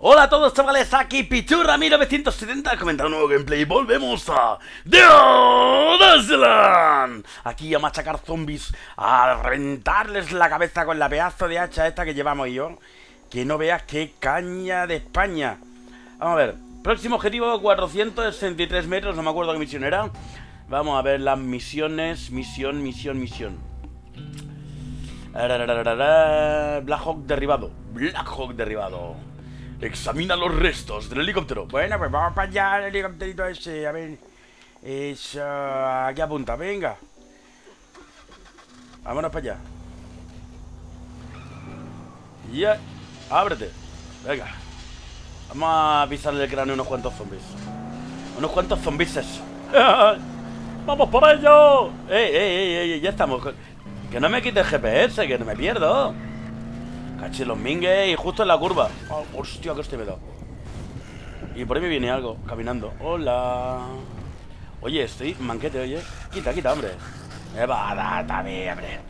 Hola a todos chavales, aquí Pichurra 1970 comentando un nuevo gameplay y volvemos a The Aquí a machacar zombies, a reventarles la cabeza con la pedazo de hacha esta que llevamos yo Que no veas qué caña de España. Vamos a ver, próximo objetivo 463 metros, no me acuerdo qué misión era. Vamos a ver las misiones, misión, misión, misión. Black Hawk derribado Black Hawk derribado Examina los restos del helicóptero. Bueno, pues vamos para allá, el helicópterito ese. A ver. Eso. Aquí apunta, venga. Vámonos para allá. Ya. Ábrete. Venga. Vamos a pisarle el cráneo a unos cuantos zombies. Unos cuantos zombies. ¡Vamos por ello! ¡Ey, ey, ey! Ya estamos. Que no me quite el GPS, que no me pierdo. Caché los mingues y justo en la curva. Oh, hostia, que este me da. Y por ahí me viene algo, caminando. Hola. Oye, estoy manquete, oye. Quita, quita, hombre. Me va a hombre.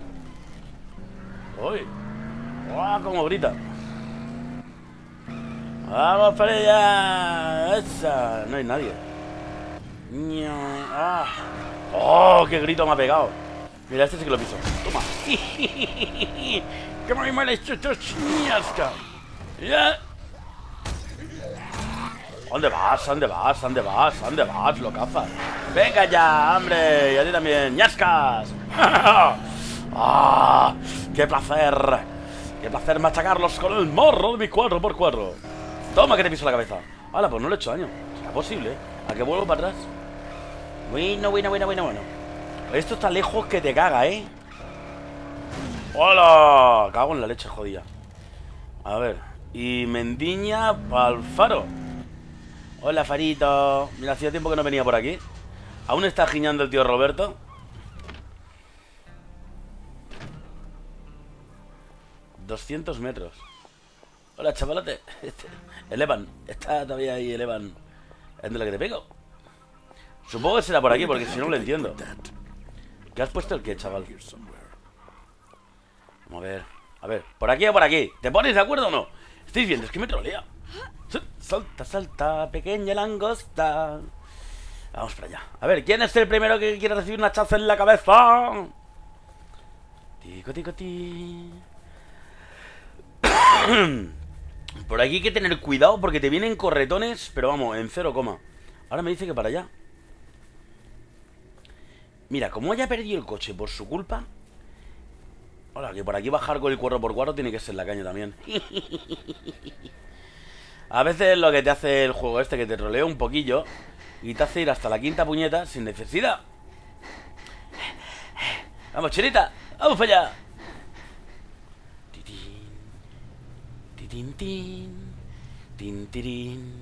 Uy. ¡Oh, como grita! ¡Vamos para allá! ¡Esa! No hay nadie. ¡Ah! ¡Oh, qué grito me ha pegado! Mira, este sí que lo piso. Toma. ¡Qué muy mal hecho ñasca! ¡Ya! ¿Dónde vas? ¿Dónde vas? ¿Dónde vas? ¿Dónde vas? Lo cazas. ¡Venga ya, hombre! Y a ti también. ¡Ñascas! ¡Ah! ¡Qué placer! ¡Qué placer machacarlos con el morro de mi 4x4! Toma que te piso la cabeza. ¡Hala, pues no le he hecho daño! ¿Será posible? ¿A que vuelvo para atrás? Bueno, bueno, bueno, bueno, bueno. Esto está lejos que te caga, ¿eh? ¡Hola! Cago en la leche jodida. A ver. Y Mendiña pa'l faro. Hola, Farito. Mira, hacía tiempo que no venía por aquí. Aún está giñando el tío Roberto. ¡200 metros! Hola, chavalote. Elevan. Está todavía ahí, Elevan. ¿Es de la que te pego? Supongo que será por aquí, porque si no lo entiendo. ¿Qué has puesto el qué, chaval? Vamos a ver. A ver, ¿por aquí o por aquí? ¿Te pones de acuerdo o no? ¿Estáis viendo? Es que me trolea. Salta, salta, pequeña langosta. Vamos para allá. A ver, ¿quién es el primero que quiere recibir una chaza en la cabeza? Tico, tico, ti. Por aquí hay que tener cuidado porque te vienen corretones, pero vamos, en cero coma. Ahora me dice que para allá. Mira, como haya perdido el coche por su culpa, Hola, que por aquí bajar con el 4x4 tiene que ser la caña también. A veces lo que te hace el juego este, que te trolea un poquillo y te hace ir hasta la quinta puñeta sin necesidad. Vamos, chinita, vamos para allá. Tin, tin, tin, tirin,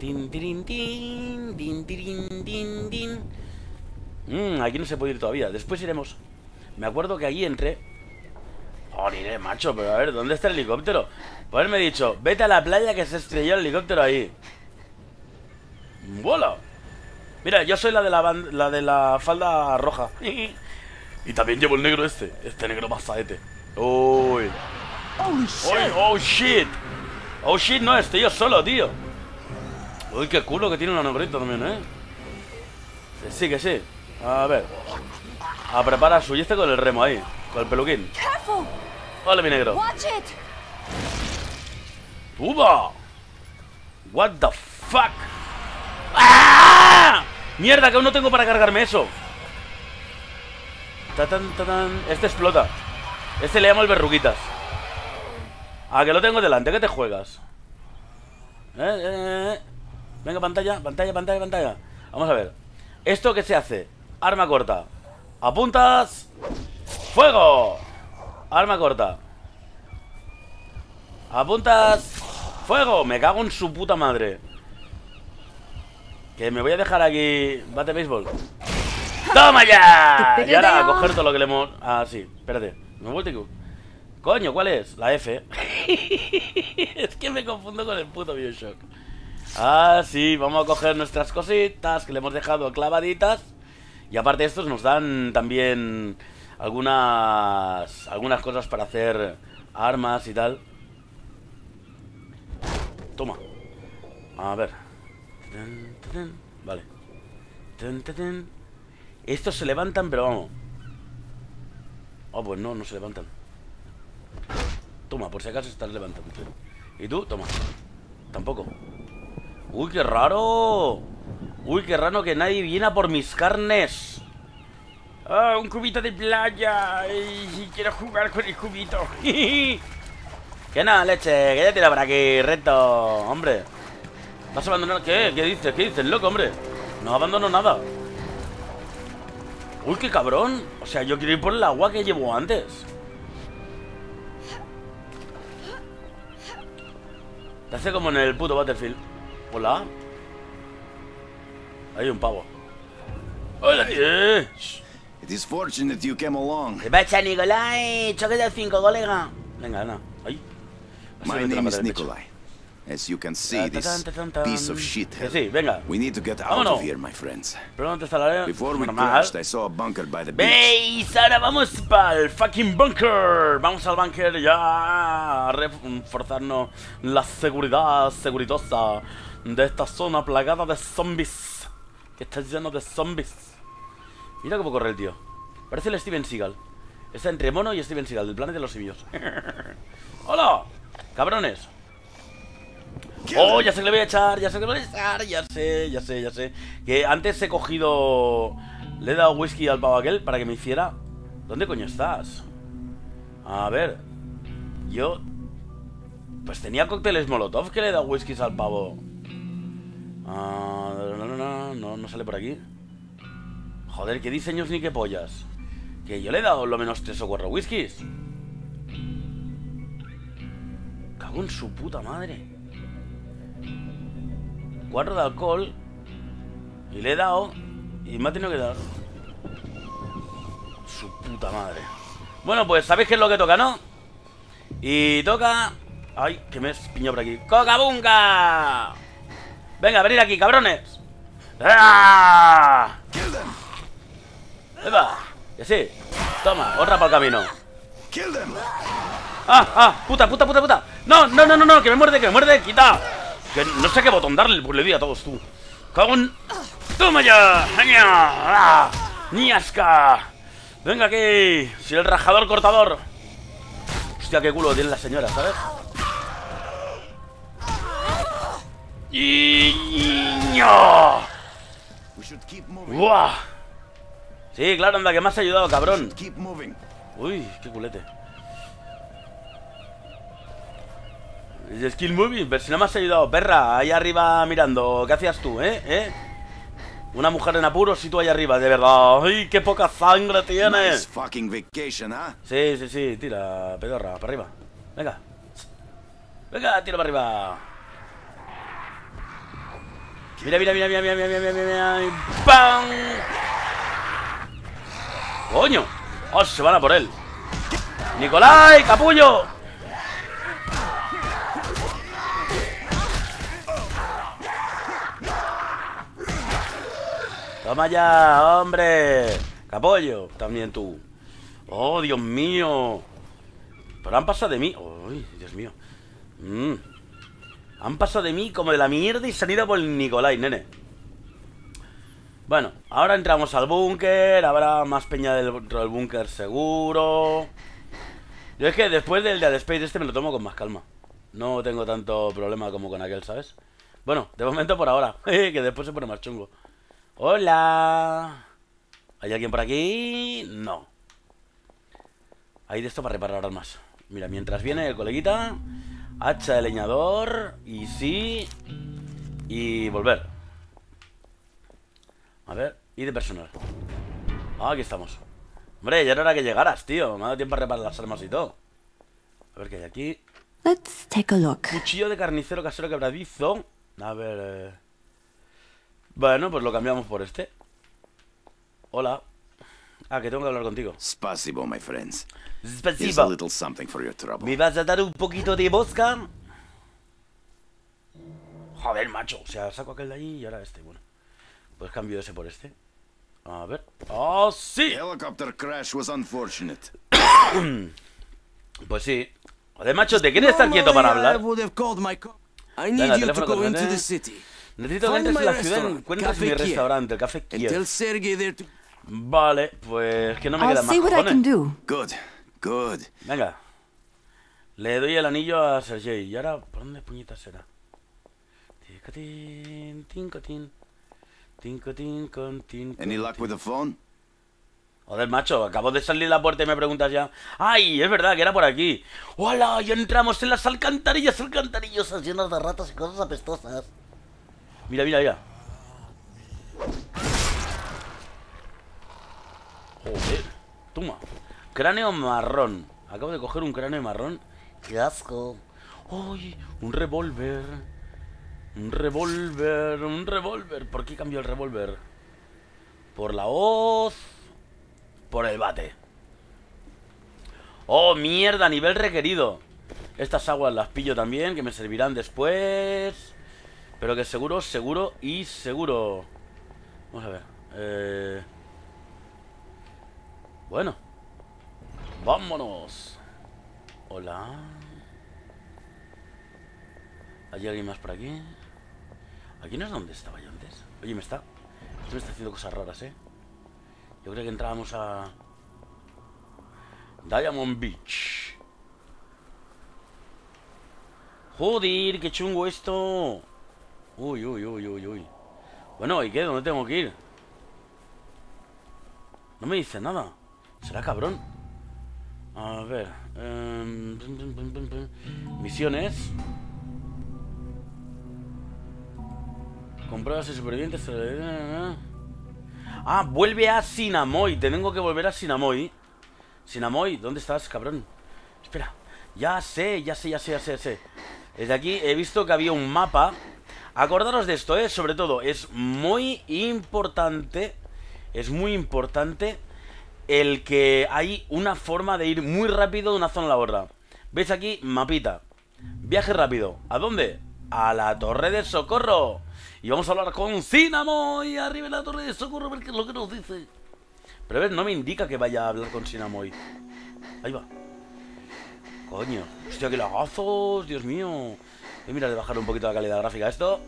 tin, tirin, tin, tin, tirin, tin, tin. Mmm, aquí no se puede ir todavía. Después iremos. Me acuerdo que allí entré Joder, macho, pero a ver, ¿dónde está el helicóptero? Pues me ha dicho, vete a la playa que se estrelló el helicóptero ahí. ¡Vuela! Mira, yo soy la de la, la, de la falda roja. y también llevo el negro este. Este negro pasadete. Uy. Uy, oh shit. Oh shit, no, estoy yo solo, tío. Uy, qué culo que tiene una negrita también, ¿eh? sí, que sí. A ver. A preparar su este con el remo ahí. Con el peluquín. Hola, mi negro. ¡Uba! What the fuck? ¡Ah! Mierda, que aún no tengo para cargarme eso. Este explota. Este le llamo el verruguitas. Ah, que lo tengo delante. ¿Qué te juegas? Eh, eh, eh, eh. Venga, pantalla, pantalla, pantalla, pantalla. Vamos a ver. ¿Esto qué se hace? Arma corta. Apuntas. ¡Fuego! Arma corta. Apuntas. ¡Fuego! Me cago en su puta madre. Que me voy a dejar aquí. Bate béisbol. ¡Toma ya! Y ahora a coger todo lo que le hemos. Ah, sí, espérate. Me vuelto Coño, ¿cuál es? La F. es que me confundo con el puto Bioshock. Ah, sí, vamos a coger nuestras cositas que le hemos dejado clavaditas. Y aparte estos nos dan también algunas algunas cosas para hacer armas y tal. Toma. A ver. Vale. Estos se levantan, pero vamos. Oh, pues no, no se levantan. Toma, por si acaso estás levantando. ¿Y tú? Toma. Tampoco. Uy, qué raro. Uy, qué raro que nadie viene a por mis carnes. Ah, un cubito de playa. Y quiero jugar con el cubito. que no, leche, que ya tira por aquí, reto. Hombre. ¿Vas a abandonar? ¿Qué? ¿Qué dices? ¿Qué dices, loco, hombre? No abandono nada. Uy, qué cabrón. O sea, yo quiero ir por el agua que llevo antes. Te hace como en el puto Battlefield. Hola. Hay un pavo. Hola, tío. It is fortunate you came along. ¿Qué pasa, Nicolai? Choque de 5, colega. Venga. Ahí. Así My me name is. Nikolai. As you can see, this piece of shit. Sí, venga. We need to get out Vámonos. of here, my friends. No. Before we crashed, I saw a bunker by the beach. ¿Veis? Ahora vamos para el fucking bunker. Vamos al bunker ya a reforzarnos la seguridad seguritosa de esta zona plagada de zombies. Que está lleno de zombies. Mira cómo corre el tío. Parece el Steven Seagal. Está entre mono y Steven Seagal, del planeta de los simios. ¡Hola! ¡Cabrones! Oh, ya sé que le voy a echar, ya sé que le voy a echar, ya sé, ya sé, ya sé. Que antes he cogido. Le he dado whisky al pavo aquel para que me hiciera. ¿Dónde coño estás? A ver. Yo. Pues tenía cócteles molotov que le he dado whiskies al pavo. Ah, no, no, no, no, sale por aquí. Joder, qué diseños ni qué pollas. Que yo le he dado lo menos tres o cuatro whiskies. Cago en su puta madre. Cuatro de alcohol. Y le he dado. Y me ha tenido que dar. Su puta madre. Bueno, pues sabéis qué es lo que toca, ¿no? Y toca. Ay, que me he por aquí. ¡Coca-bunga! Venga, venid aquí, cabrones. ¡Ah! ¡Eva! Que sí. Toma, otra para el camino. ¡Ah, ah! ¡Puta, puta, puta, puta! ¡No, no, no, no, no! ¡Que me muerde, que me muerde! ¡Quita! Que no sé qué botón darle, pues le a todos tú. ¡Cago. ¡Toma ya! ¡Ah! ¡Niasca! Venga aquí. Si el rajador cortador. Hostia, qué culo tiene la señora, ¿sabes? ¡Y... ¡ño! We should keep moving. ¡Buah! Sí, claro, anda, que me has ayudado, cabrón. Uy, qué culete. Skill Movie, pero si no me has ayudado, perra, ahí arriba mirando. ¿Qué hacías tú, eh? ¿Eh? Una mujer en apuros y tú ahí arriba, de verdad. ¡Ay, qué poca sangre tienes! huh? Sí, sí, sí, tira, pedorra, para arriba. Venga. Venga, tira para arriba. Mira, mira, mira, mira, mira, mira, mira, mira, mira. y ¡Pam! ¡Coño! ¡Oh, se van a por él! ¡Nicolai, capullo! Toma ya, hombre. Capollo, también tú. Oh, Dios mío. Pero han pasado de mí. Uy, Dios mío. Mm. Han pasado de mí como de la mierda y se han ido por Nicolai, nene. Bueno, ahora entramos al búnker. Habrá más peña dentro del búnker seguro. Yo es que después del Dead Space este me lo tomo con más calma. No tengo tanto problema como con aquel, ¿sabes? Bueno, de momento por ahora. que después se pone más chungo. Hola. ¿Hay alguien por aquí? No. Hay de esto para reparar armas. Mira, mientras viene el coleguita, hacha de leñador, y sí, y volver. A ver, y de personal. Ah, aquí estamos. Hombre, ya era hora que llegaras, tío. Me ha dado tiempo a reparar las armas y todo. A ver qué hay aquí. Let's take a look. Cuchillo de carnicero casero quebradizo. A ver. eh. Bueno, pues lo cambiamos por este. Hola. Ah, que tengo que hablar contigo. Spasibo, my friends. Here's a Spasibo. little something for your trouble. ¿Me vas a dar un poquito de vodka? Joder, macho. O sea, saco aquel de allí y ahora este. Bueno, pues cambio ese por este. A ver. ¡Oh, sí! The helicopter crash was unfortunate. Pues sí. Joder, macho, ¿te quieres estar quieto para hablar? would have called my co- I need Venga, you to teléfono go into corriente. the city. Necesito que entres en la ciudad encuentres Café mi Kiev. restaurante, el Café Kiev. Vale, pues que no me I'll quedan más see what I can cojones. do. Good, good. Venga. Le doy el anillo a Sergei. ¿Y ahora por dónde puñetas será? Tincotín. Tincotín, con tin, Any luck with the phone? Joder, macho, acabo de salir la puerta y me preguntas ya. ¡Ay! Es verdad que era por aquí. ¡Hola! Ya entramos en las alcantarillas alcantarillosas llenas de ratas y cosas apestosas. Mira, mira, mira. Joder. Toma. Cráneo marrón. Acabo de coger un cráneo marrón. ¡Qué asco! ¡Uy! Un revólver. Un revólver. Un revólver. ¿Por qué cambió el revólver? Por la hoz. Por el bate. ¡Oh, mierda! Nivel requerido. Estas aguas las pillo también, que me servirán después. Pero que seguro, seguro y seguro. Vamos a ver. Eh... Bueno. Vámonos. Hola. ¿Hay alguien más por aquí? ¿Aquí no es donde estaba yo antes? Oye, me está... Esto me está haciendo cosas raras, ¿eh? Yo creo que entrábamos a... Diamond Beach. Joder, qué chungo esto. Uy, uy, uy, uy, uy. Bueno, ¿y qué? ¿Dónde tengo que ir? No me dice nada. Será cabrón. A ver. em. Misiones. Compruebas y supervivientes. eh, Ah, vuelve a Sinamoy. Tengo que volver a Sinamoy. Sinamoy, ¿dónde estás, cabrón? Espera. Ya sé, ya sé, ya sé, ya sé, ya sé. Desde aquí he visto que había un mapa. Acordaros de esto, ¿eh? Sobre todo, es muy importante. Es muy importante el que hay una forma de ir muy rápido de una zona a la otra. ¿Veis aquí? Mapita. Viaje rápido. ¿A dónde? A la Torre de Socorro. Y vamos a hablar con Sinamoy arriba en la Torre de Socorro a ver qué es lo que nos dice. Pero a ver, no me indica que vaya a hablar con Sinamoy. Ahí va. Coño. Hostia, qué lagazos, Dios mío. Eh, mira, de bajar un poquito la calidad gráfica esto.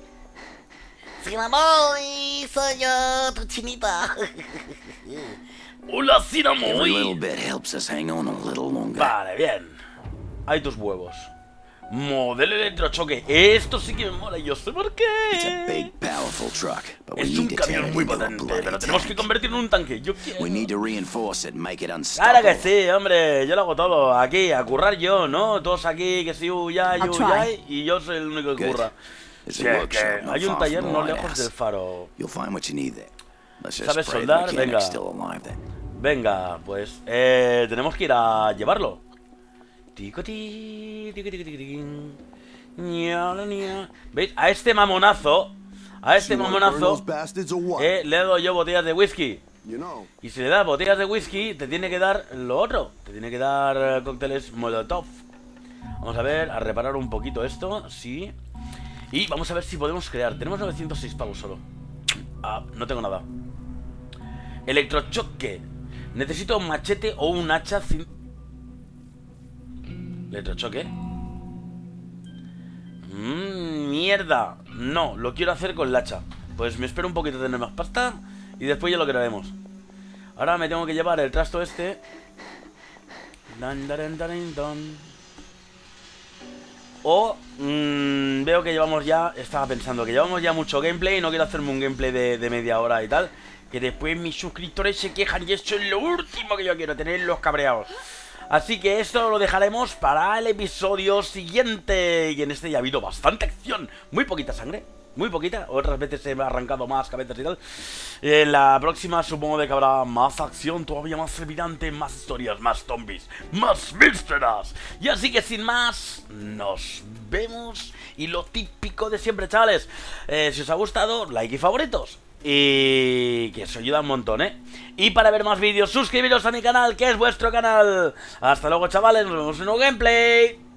Sinamoy, soy yo, tu chinita. ¡Hola, Every little Sinamoy! bit helps us hang on a little longer. Vale, bien. Hay tus huevos. Modelo electrochoque. Esto sí que me mola y yo sé por It's a qué. big, powerful truck, but we Es need un camión it muy potente, pero tenemos que convertirlo en un tanque. Yo quiero. We need to reinforce it and make it Claro que sí, hombre, yo lo hago todo, aquí, a currar yo, ¿no? Todos aquí, que sí, ya, I'll yo, ya, y yo soy el único que curra. Sí, que hay un taller no lejos del faro. ¿Sabes soldar? Venga. Venga, pues, eh, tenemos que ir a llevarlo. ¿Veis? A este mamonazo, a este mamonazo, eh, le he dado yo botellas de whisky. Y si le das botellas de whisky, te tiene que dar lo otro. Te tiene que dar eh, cócteles Molotov. Vamos a ver, a reparar un poquito esto. Sí. Y vamos a ver si podemos crear. Tenemos 906 pavos solo. Ah, no tengo nada. Electrochoque. Necesito un machete o un hacha. cin- Electrochoque. Mmm, mierda. No, lo quiero hacer con el hacha. Pues me espero un poquito tener más pasta y después ya lo crearemos. Ahora me tengo que llevar el trasto este. O mm, veo que llevamos ya, estaba pensando que llevamos ya mucho gameplay y no quiero hacerme un gameplay de, de media hora y tal. Que después mis suscriptores se quejan y esto es lo último que yo quiero, tenerlos cabreados. Así que esto lo dejaremos para el episodio siguiente. Y en este ya ha habido bastante acción, muy poquita sangre. Muy poquita, otras veces he arrancado más cabezas y tal. En la próxima supongo de que habrá más acción, todavía más trepidante, más historias, más zombies, más vísceras. Y así que sin más, nos vemos. Y lo típico de siempre, chavales. Eh, si os ha gustado, like y favoritos. Y que eso ayuda un montón, ¿eh? Y para ver más vídeos, suscribiros a mi canal, que es vuestro canal. Hasta luego, chavales, nos vemos en un nuevo gameplay.